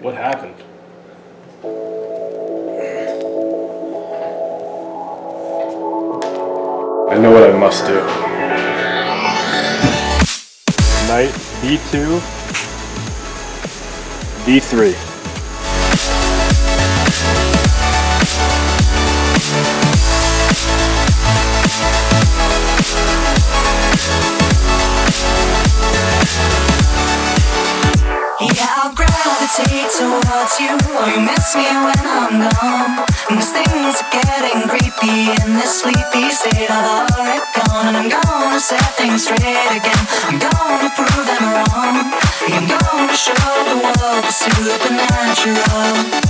What happened? I know what I must do. Knight b2, b3. Gravitate towards you Or you miss me when I'm gone And these things are getting creepy In this sleepy state of Oregon And I'm gonna set things straight again. I'm gonna prove them wrong. I'm gonna show the world the supernatural